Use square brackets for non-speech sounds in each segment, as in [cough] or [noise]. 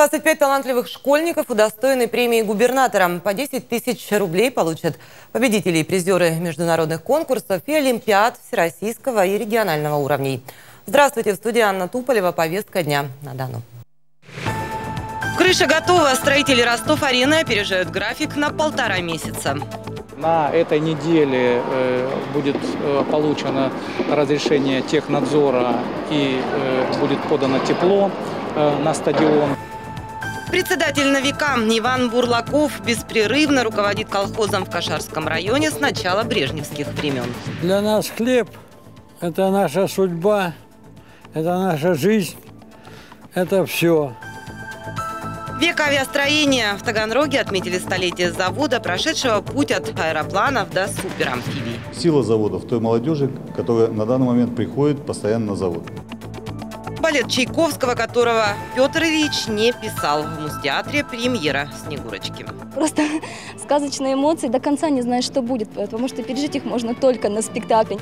25 талантливых школьников удостоены премии губернатора. По 10 тысяч рублей получат победители и призеры международных конкурсов и олимпиад всероссийского и регионального уровней. Здравствуйте, в студии Анна Туполева. Повестка дня на Дону. Крыша готова. Строители Ростов-арены опережают график на полтора месяца. На этой неделе э, будет э, получено разрешение технадзора и э, будет подано тепло на стадион. Председатель «Новика» Иван Бурлаков беспрерывно руководит колхозом в Кашарском районе с начала брежневских времен. Для нас хлеб – это наша судьба, это наша жизнь, это все. Век авиастроения в Таганроге отметили столетие завода, прошедшего путь от аэропланов до суперамфибий. Сила завода в той молодежи, которая на данный момент приходит постоянно на завод. Балет Чайковского, которого Петр Ильич не писал в Муздеатре премьера «Снегурочки». Просто сказочные эмоции, до конца не знаешь, что будет, потому что пережить их можно только на спектакле.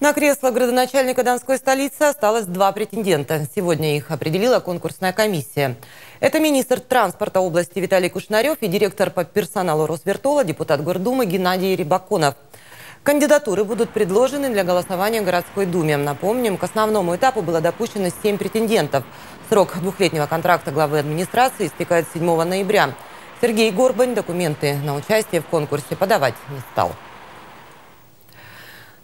На кресло градоначальника Донской столицы осталось два претендента. Сегодня их определила конкурсная комиссия. Это министр транспорта области Виталий Кушнарев и директор по персоналу Росвертола, депутат Гордумы Геннадий Рибаконов. Кандидатуры будут предложены для голосования городской думе. Напомним, к основному этапу было допущено 7 претендентов. Срок двухлетнего контракта главы администрации истекает 7 ноября. Сергей Горбань документы на участие в конкурсе подавать не стал.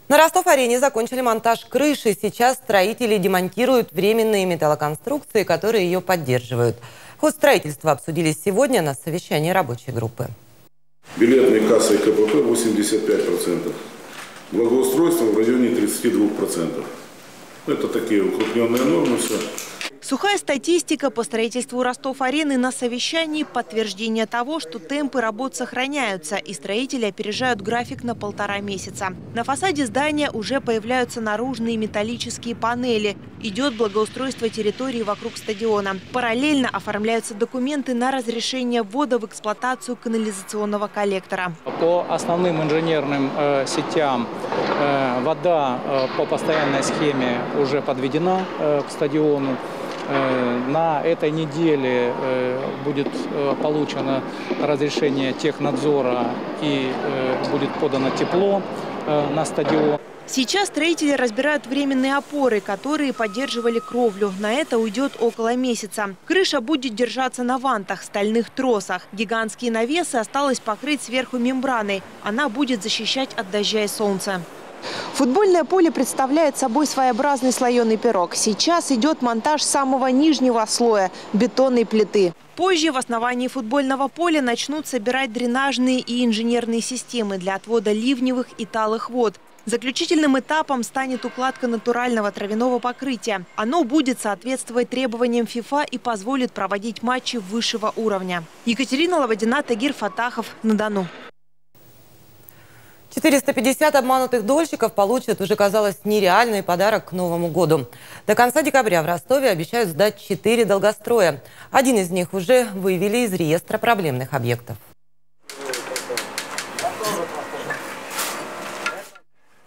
На Ростов-арене закончили монтаж крыши. Сейчас строители демонтируют временные металлоконструкции, которые ее поддерживают. Ход строительства обсудили сегодня на совещании рабочей группы. Билетные кассы и КПП 85%. Благоустройство в районе 32%. Это такие укрупненные нормы все. Сухая статистика по строительству Ростов-арены на совещании – подтверждение того, что темпы работ сохраняются и строители опережают график на полтора месяца. На фасаде здания уже появляются наружные металлические панели. Идет благоустройство территории вокруг стадиона. Параллельно оформляются документы на разрешение ввода в эксплуатацию канализационного коллектора. По основным инженерным э, сетям э, вода э, по постоянной схеме уже подведена э, к стадиону. Э, на этой неделе э, будет э, получено разрешение технадзора и будет подано тепло на стадион. Сейчас строители разбирают временные опоры, которые поддерживали кровлю. На это уйдет около месяца. Крыша будет держаться на вантах, стальных тросах. Гигантские навесы осталось покрыть сверху мембраной. Она будет защищать от дождя и солнца. Футбольное поле представляет собой своеобразный слоеный пирог. Сейчас идет монтаж самого нижнего слоя – бетонной плиты. Позже в основании футбольного поля начнут собирать дренажные и инженерные системы для отвода ливневых и талых вод. Заключительным этапом станет укладка натурального травяного покрытия. Оно будет соответствовать требованиям ФИФА и позволит проводить матчи высшего уровня. Екатерина Ловодина, Тагир Фатахов. На Дону. 450 обманутых дольщиков получат уже, казалось, нереальный подарок к Новому году. До конца декабря в Ростове обещают сдать 4 долгостроя. Один из них уже вывели из реестра проблемных объектов.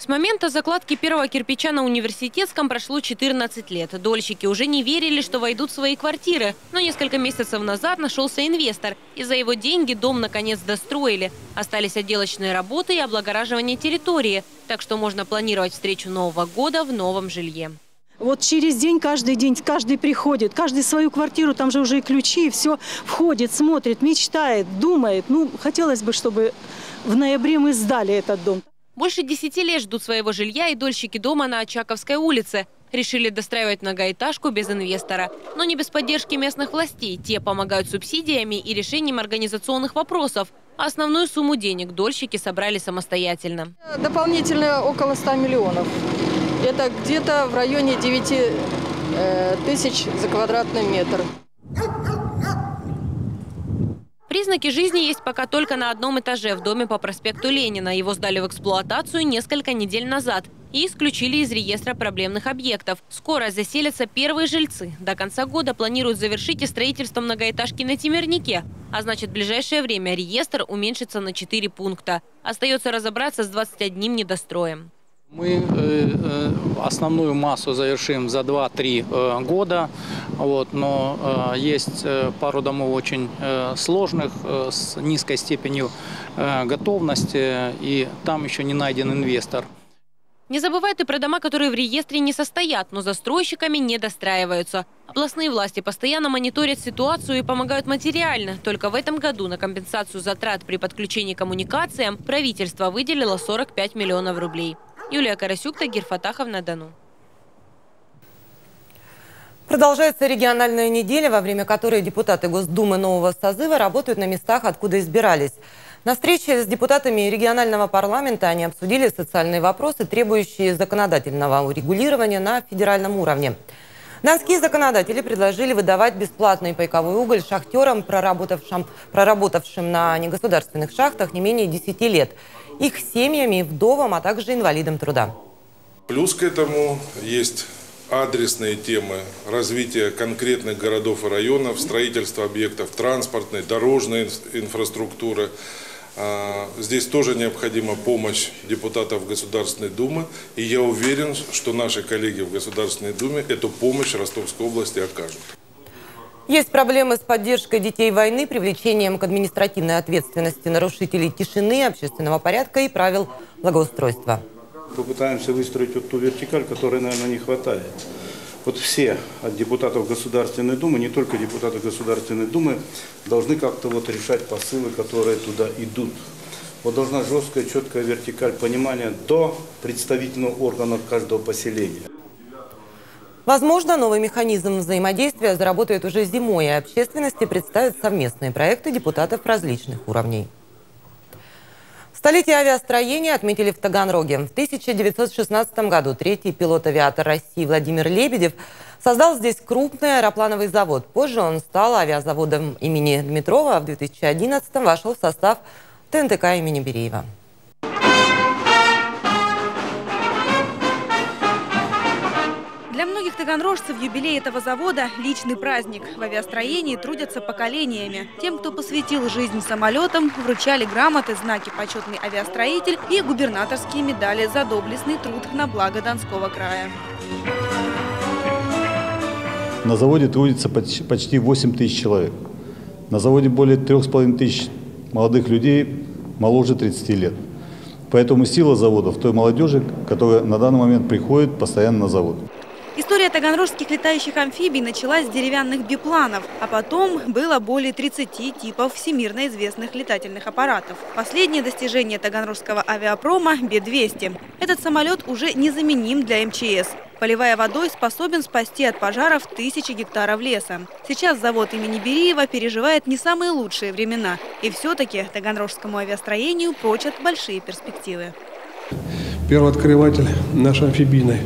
С момента закладки первого кирпича на университетском прошло 14 лет. Дольщики уже не верили, что войдут в свои квартиры. Но несколько месяцев назад нашелся инвестор. И за его деньги дом наконец достроили. Остались отделочные работы и облагораживание территории. Так что можно планировать встречу Нового года в новом жилье. Вот через день, каждый день, каждый приходит, каждый свою квартиру, там же уже и ключи, и все входит, смотрит, мечтает, думает. Ну, хотелось бы, чтобы в ноябре мы сдали этот дом. Больше десяти лет ждут своего жилья и дольщики дома на Очаковской улице. Решили достраивать многоэтажку без инвестора. Но не без поддержки местных властей. Те помогают субсидиями и решением организационных вопросов. А основную сумму денег дольщики собрали самостоятельно. Дополнительно около 100 миллионов. Это где-то в районе 9 э, тысяч за квадратный метр. Признаки жизни есть пока только на одном этаже в доме по проспекту Ленина. Его сдали в эксплуатацию несколько недель назад и исключили из реестра проблемных объектов. Скоро заселятся первые жильцы. До конца года планируют завершить и строительство многоэтажки на Темирнике. А значит, в ближайшее время реестр уменьшится на 4 пункта. Остается разобраться с 21 недостроем. Мы э, э, основную массу завершим за 2-3 э, года, вот, но есть пару домов очень сложных, с низкой степенью готовности, и там еще не найден инвестор. Не забывают и про дома, которые в реестре не состоят, но застройщиками не достраиваются. Областные власти постоянно мониторят ситуацию и помогают материально. Только в этом году на компенсацию затрат при подключении к коммуникациям правительство выделило 45 миллионов рублей. Юлия Карасюк, Тагир Фатахов на Дону. Продолжается региональная неделя, во время которой депутаты Госдумы нового созыва работают на местах, откуда избирались. На встрече с депутатами регионального парламента они обсудили социальные вопросы, требующие законодательного урегулирования на федеральном уровне. Донские законодатели предложили выдавать бесплатный пайковой уголь шахтерам, проработавшим, проработавшим на негосударственных шахтах не менее 10 лет, их семьями, вдовам, а также инвалидам труда. Плюс к этому есть адресные темы развития конкретных городов и районов, строительства объектов транспортной, дорожной инфраструктуры. А, здесь тоже необходима помощь депутатов Государственной Думы. И я уверен, что наши коллеги в Государственной Думе эту помощь Ростовской области окажут. Есть проблемы с поддержкой детей войны, привлечением к административной ответственности нарушителей тишины, общественного порядка и правил благоустройства. Попытаемся выстроить вот ту вертикаль, которой, наверное, не хватает. Вот все от депутатов Государственной Думы, не только депутаты Государственной Думы, должны как-то вот решать посылы, которые туда идут. Вот должна жесткая, четкая вертикаль понимания до представительного органа каждого поселения. Возможно, новый механизм взаимодействия заработает уже зимой, и общественности представят совместные проекты депутатов различных уровней. Столетие авиастроения отметили в Таганроге. В 1916 году третий пилот-авиатор России Владимир Лебедев создал здесь крупный аэроплановый завод. Позже он стал авиазаводом имени Дмитрова, а в 2011 вошел в состав ТНТК имени Береева. Таганрожцев юбилей этого завода – личный праздник. В авиастроении трудятся поколениями. Тем, кто посвятил жизнь самолетам, вручали грамоты, знаки «Почетный авиастроитель» и губернаторские медали за доблестный труд на благо Донского края. На заводе трудится почти 8 тысяч человек. На заводе более 3,5 тысяч молодых людей моложе 30 лет. Поэтому сила завода в той молодежи, которая на данный момент приходит постоянно на завод. История таганрожских летающих амфибий началась с деревянных бипланов, а потом было более 30 типов всемирно известных летательных аппаратов. Последнее достижение таганрожского авиапрома – Б-200. Этот самолет уже незаменим для МЧС. Поливая водой, способен спасти от пожаров тысячи гектаров леса. Сейчас завод имени Бериева переживает не самые лучшие времена. И все-таки таганрожскому авиастроению прочат большие перспективы. Первый открыватель нашей амфибийной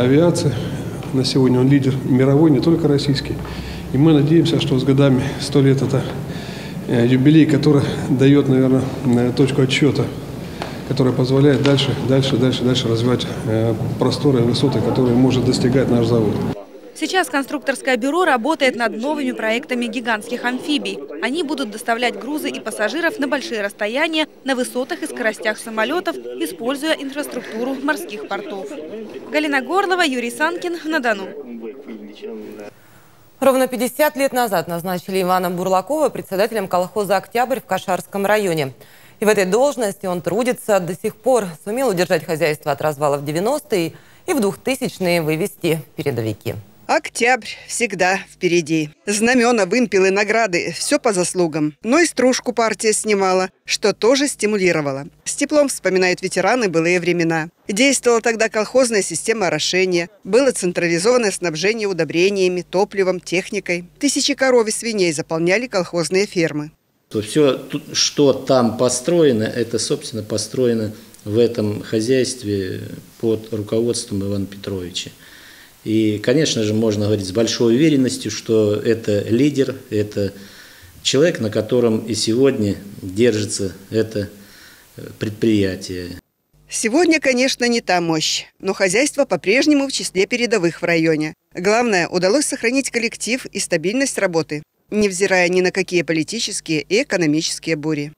авиации. На сегодня он лидер мировой, не только российский. И мы надеемся, что с годами, сто лет это э, юбилей, который дает, наверное, э, точку отсчета, которая позволяет дальше, дальше, дальше, дальше развивать э, просторы и высоты, которые может достигать наш завод. Сейчас конструкторское бюро работает над новыми проектами гигантских амфибий. Они будут доставлять грузы и пассажиров на большие расстояния, на высотах и скоростях самолетов, используя инфраструктуру морских портов. Галина Горлова, Юрий Санкин на Дону. Ровно 50 лет назад назначили Ивана Бурлакова председателем колхоза «Октябрь» в Кашарском районе. И в этой должности он трудится до сих пор. Сумел удержать хозяйство от развала в 90-е и в 2000-е вывести передовики. Октябрь всегда впереди. Знамена, вымпелы, награды – все по заслугам. Но и стружку партия снимала, что тоже стимулировало. С теплом вспоминают ветераны былые времена. Действовала тогда колхозная система орошения. Было централизованное снабжение удобрениями, топливом, техникой. Тысячи коров и свиней заполняли колхозные фермы. Все, что там построено, это, собственно, построено в этом хозяйстве под руководством Ивана Петровича. И, конечно же, можно говорить с большой уверенностью, что это лидер, это человек, на котором и сегодня держится это э, предприятие. Сегодня, конечно, не та мощь, но хозяйство по-прежнему в числе передовых в районе. Главное, удалось сохранить коллектив и стабильность работы, невзирая ни на какие политические и экономические бури.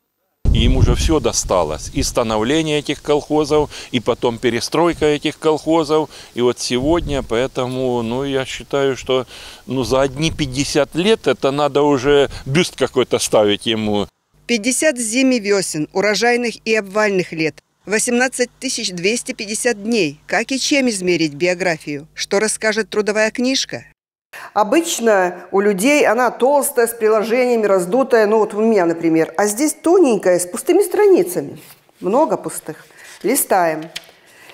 И им уже все досталось. И становление этих колхозов, и потом перестройка этих колхозов. И вот сегодня, поэтому, ну, я считаю, что ну, за одни 50 лет это надо уже бюст какой-то ставить ему. 50 зимий весен, урожайных и обвальных лет. 18 250 дней. Как и чем измерить биографию? Что расскажет трудовая книжка? Обычно у людей она толстая, с приложениями, раздутая, ну вот у меня, например. А здесь тоненькая, с пустыми страницами. Много пустых. Листаем.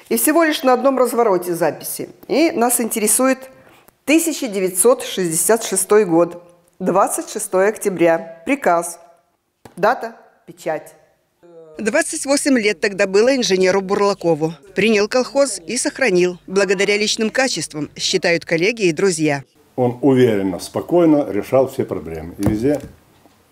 И всего лишь на одном развороте записи. И нас интересует 1966 год, 26 октября. Приказ. Дата, печать. 28 лет тогда было инженеру Бурлакову. Принял колхоз и сохранил. Благодаря личным качествам, считают коллеги и друзья. Он уверенно, спокойно решал все проблемы. И везде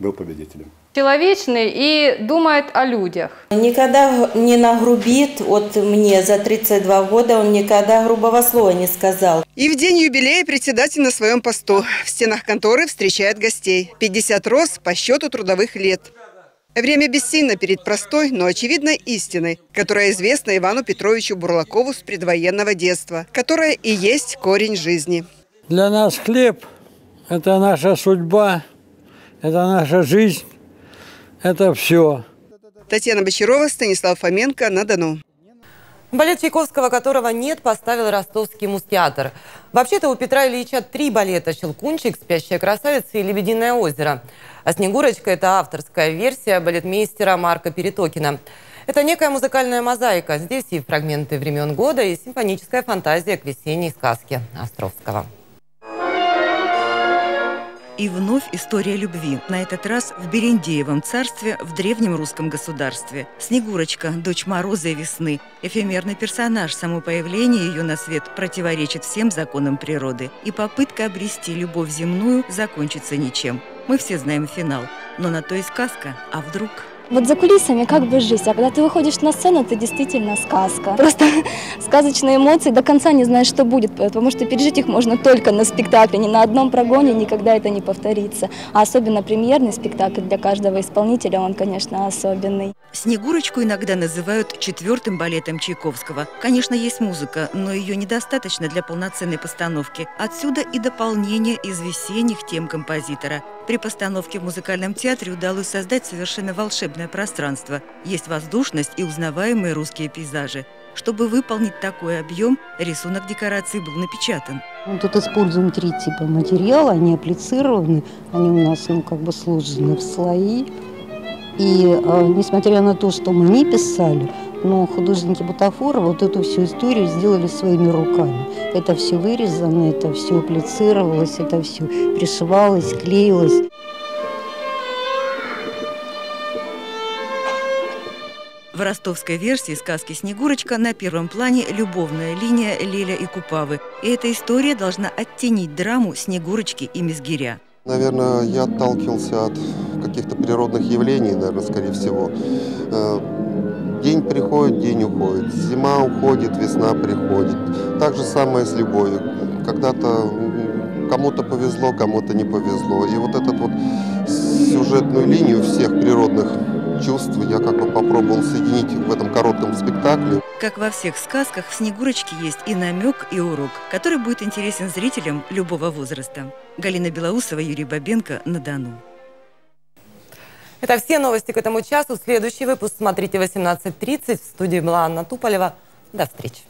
был победителем человечный и думает о людях. Никогда не нагрубит, вот мне за 32 года он никогда грубого слова не сказал. И в день юбилея председатель на своем посту. В стенах конторы встречает гостей. 50 роз по счету трудовых лет. Время бессильно перед простой, но очевидной истиной, которая известна Ивану Петровичу Бурлакову с предвоенного детства, которая и есть корень жизни. Для нас хлеб – это наша судьба, это наша жизнь, это все. Татьяна Бочарова, Станислав Фоменко на Дону. Балет Чайковского, которого нет, поставил ростовский мускеатор. Вообще-то у Петра Ильича три балета «Щелкунчик», «Спящая красавица» и «Лебединое озеро». А «Снегурочка» – это авторская версия балетмейстера Марка Перетокина. Это некая музыкальная мозаика. Здесь и фрагменты времен года, и симфоническая фантазия к весенней сказке Островского. И вновь история любви. На этот раз в Берендеевом царстве, в древнем русском государстве. Снегурочка, дочь мороза и весны. Эфемерный персонаж, само появление ее на свет противоречит всем законам природы. И попытка обрести любовь земную закончится ничем. Мы все знаем финал. Но на то и сказка. А вдруг... Вот за кулисами как бы жизнь, а когда ты выходишь на сцену, ты действительно сказка. Просто [laughs] сказочные эмоции, до конца не знаешь, что будет, потому что пережить их можно только на спектакле, ни на одном прогоне никогда это не повторится. А особенно премьерный спектакль для каждого исполнителя, он, конечно, особенный. «Снегурочку» иногда называют четвертым балетом Чайковского. Конечно, есть музыка, но ее недостаточно для полноценной постановки. Отсюда и дополнение из весенних тем композитора. При постановке в музыкальном театре удалось создать совершенно волшебное пространство. Есть воздушность и узнаваемые русские пейзажи. Чтобы выполнить такой объем, рисунок декорации был напечатан. Мы тут используем три типа материала, они апплицированы, они у нас ну, как бы сложены в слои. И э, несмотря на то, что мы не писали, но художники Бутафора вот эту всю историю сделали своими руками. Это все вырезано, это все апплицировалось, это все пришивалось, клеилось. В ростовской версии сказки «Снегурочка» на первом плане любовная линия Леля и Купавы. И эта история должна оттенить драму Снегурочки и Мизгиря. Наверное, я отталкивался от каких-то природных явлений, наверное, скорее всего. Э, день приходит, день уходит. Зима уходит, весна приходит. Так же самое с любовью. Когда-то кому-то повезло, кому-то не повезло. И вот эту вот сюжетную линию всех природных чувств я как бы попробовал соединить в этом коротком спектакле. Как во всех сказках, в «Снегурочке» есть и намек, и урок, который будет интересен зрителям любого возраста. Галина Белоусова, Юрий Бабенко на Дону. Это все новости к этому часу. Следующий выпуск смотрите 18.30. В студии была Анна Туполева. До встречи.